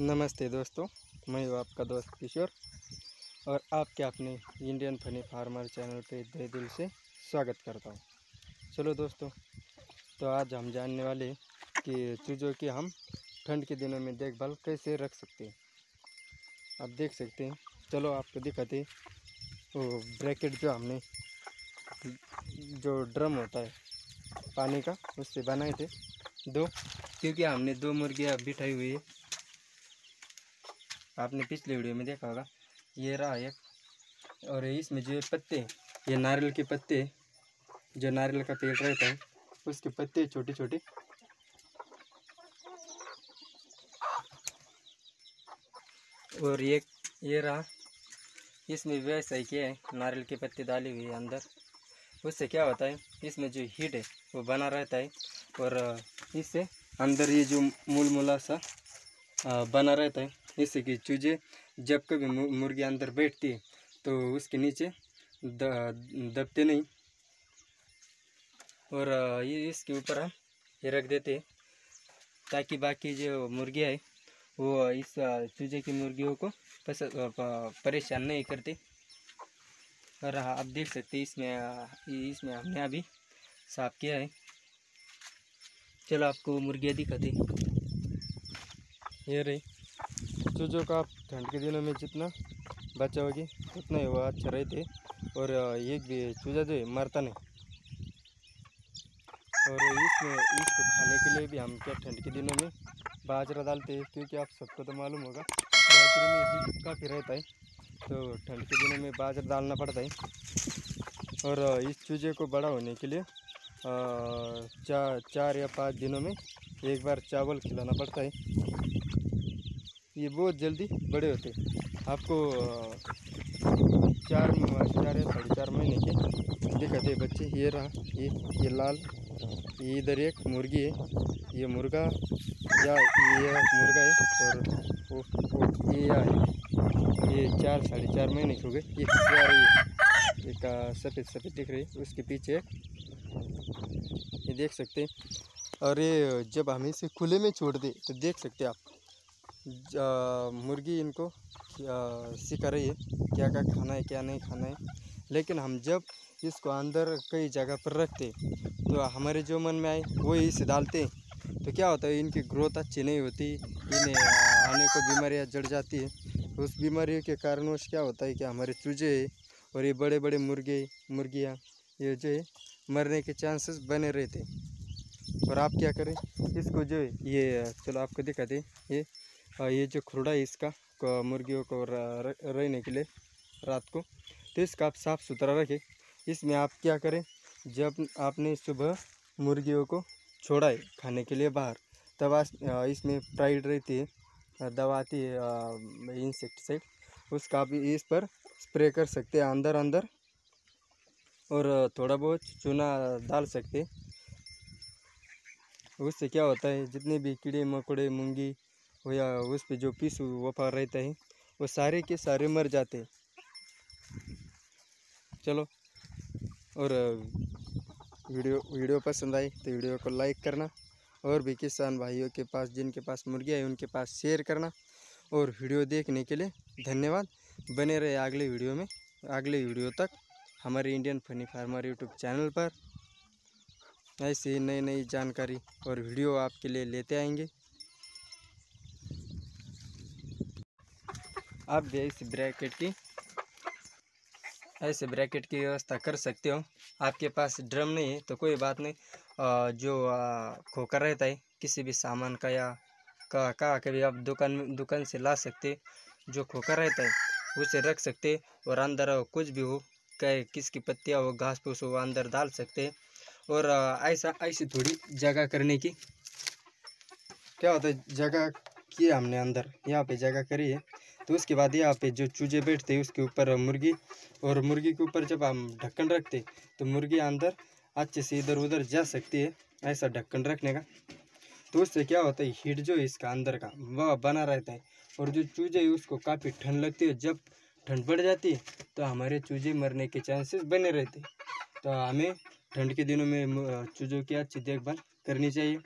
नमस्ते दोस्तों, मैं हूँ आपका दोस्त किशोर और आपके अपने इंडियन फनी फार्मर चैनल पे दे दिल से स्वागत करता हूँ। चलो दोस्तों तो आज हम जानने वाले कि चूज़ों की हम ठंड के दिनों में देखभाल कैसे रख सकते हैं। आप देख सकते हैं, चलो आपको दिखाते वो ब्रैकेट जो हमने, जो ड्रम होता है, पानी का, उससे बनाए थे, दो, क्योंकि हमने दो मुर्गियाँ बिठाई हुई है। आपने पिछले वीडियो में देखा होगा, ये रहा एक, और इसमें जो पत्ते ये नारियल के पत्ते जो नारियल का पेड़ रहता है, उसके पत्ते छोटे छोटे और ये ये रहा, इसमें वैसा ही किया है, नारियल के पत्ते डाले हुए अंदर। उससे क्या होता है, इसमें जो हीट है, वो बना रहता है, और इससे अंदर ये जो मूल मूला सा बना रहता है। इससे कि चूजे, जब कभी मुर्गी अंदर बैठती है तो उसके नीचे दबते नहीं। और ये इसके ऊपर हम ये रख देते हैं, ताकि बाकी जो मुर्गियाँ है, वो इस चूजे की मुर्गियों को परेशान नहीं करते। और आप देख सकते हैं, इसमें इसमें हमने अभी साफ़ किया है। चलो आपको मुर्गियाँ दिखाते ये रही। चूजों का आप ठंड के दिनों में जितना बचा होगी, उतना ही वो अच्छा रहते। और एक भी चूजा जो है, मरता नहीं। और इसमें, इसको खाने के लिए भी हम क्या ठंड के दिनों में बाजरा डालते हैं, क्योंकि आप सबको तो मालूम होगा, बाजरे में भी काफ़ी रहता है। तो ठंड के दिनों में बाजरा डालना पड़ता है। और इस चूजे को बड़ा होने के लिए चार चार या पाँच दिनों में एक बार चावल खिलाना पड़ता है। ये बहुत जल्दी बड़े होते आपको चार चार या साढ़े चार महीने के दिखाते बच्चे। ये रहा ये ये लाल ये इधर एक मुर्गी है। ये मुर्गा या ये मुर्गा है और वो, वो ये या है। ये चार साढ़े चार महीने के हो गए। ये क्या रही है एक सफ़ेद सफ़ेद दिख रही है। उसके पीछे ये देख सकते हैं। और ये जब हम इसे खुले में छोड़ दे तो देख सकते हैं आप। मुर्गी इनको सिखा रही है क्या क्या खाना है, क्या नहीं खाना है। लेकिन हम जब इसको अंदर कई जगह पर रखते तो हमारे जो मन में आए, वो इसे डालते। तो क्या होता है, इनकी ग्रोथ अच्छी नहीं होती, इन्हें आने को बीमारियाँ जड़ जाती है। उस बीमारियों के कारणवश क्या होता है कि हमारे चूजे और ये बड़े बड़े मुर्गे, मुर्गियाँ, ये जो है, मरने के चांसेस बने रहते। और आप क्या करें, इसको जो ये, चलो आपको दिखा दें, ये ये जो खुरड़ा है, इसका मुर्गियों को रहने के लिए रात को। तो इसका आप साफ़ सुथरा रखें। इसमें आप क्या करें, जब आपने सुबह मुर्गियों को छोड़ा है खाने के लिए बाहर, तब इसमें प्राइड रहती है दवा आती है इंसेक्टिसाइड, उसका आप इस पर स्प्रे कर सकते हैं अंदर अंदर और थोड़ा बहुत चूना डाल सकते उससे क्या होता है, जितने भी कीड़े मकोड़े, मूँगी या उस पर जो पीस वफा रहता है, वो सारे के सारे मर जाते। चलो, और, वीडियो वीडियो पसंद आई तो वीडियो को लाइक करना, और भी किसान भाइयों के पास, जिनके पास मुर्गियाँ हैं, उनके पास शेयर करना, और वीडियो देखने के लिए धन्यवाद। बने रहे अगले वीडियो में। अगले वीडियो तक हमारे Indian funny farmer YouTube channel पर ऐसी नई नई जानकारी और वीडियो आपके लिए लेते आएँगे। आप भी इस ब्रैकेट की, ऐसे ब्रैकेट की व्यवस्था कर सकते हो। आपके पास ड्रम नहीं है तो कोई बात नहीं। जो खोकर रहता है, किसी भी सामान का या का का कभी आप दुकान दुकान से ला सकते जो खोकर रहता है, उसे रख सकते और अंदर कुछ भी हो, कहे किसकी पत्तियाँ हो, घास फूस हो अंदर डाल सकते और ऐसा, ऐसी थोड़ी जगह करने की। क्या होता है, जगह की हमने अंदर, यहाँ पे जगह करी है। तो उसके बाद यहाँ पे जो चूजे बैठते हैं, उसके ऊपर मुर्गी और मुर्गी के ऊपर जब हम ढक्कन रखते तो मुर्गी अंदर अच्छे से इधर उधर जा सकती है, ऐसा ढक्कन रखने का। तो उससे क्या होता है, हीट जो है इसका अंदर का, वह बना रहता है। और जो चूजे है, उसको काफ़ी ठंड लगती है जब ठंड बढ़ जाती है तो हमारे चूजे मरने के चांसेस बने रहते हैं। तो हमें ठंड के दिनों में चूज़ों की अच्छी देखभाल करनी चाहिए,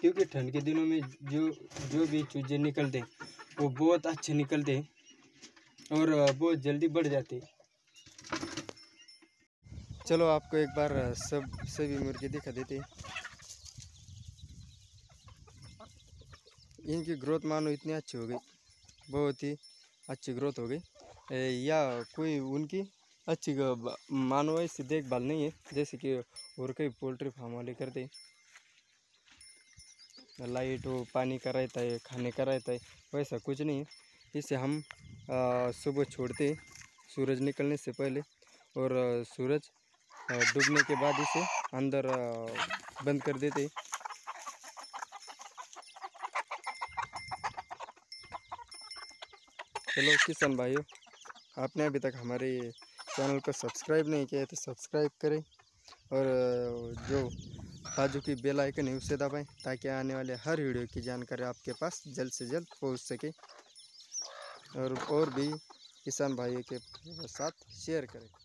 क्योंकि ठंड के दिनों में जो जो भी चूजे निकलते वो बहुत अच्छे निकलते हैं और बहुत जल्दी बढ़ जाते हैं। चलो आपको एक बार सब, सभी मुर्गे दिखा देते हैं। इनकी ग्रोथ मानो इतनी अच्छी हो गई। बहुत ही अच्छी ग्रोथ हो गई। या कोई उनकी अच्छी मानो ऐसी देखभाल नहीं है, जैसे कि और कई पोल्ट्री फार्म वाले करते लाइट हो पानी का रहता है, खाने का रहता है, वैसा कुछ नहीं इसे हम सुबह छोड़ते सूरज निकलने से पहले और सूरज डूबने के बाद इसे अंदर बंद कर देते चलो किसान भाइयों, आपने अभी तक हमारे चैनल को सब्सक्राइब नहीं किया तो सब्सक्राइब करें और जो बाजू की बेल आइकन है उसे दबाएँ, ताकि आने वाले हर वीडियो की जानकारी आपके पास जल्द से जल्द पहुँच सके। और और भी किसान भाइयों के साथ शेयर करें।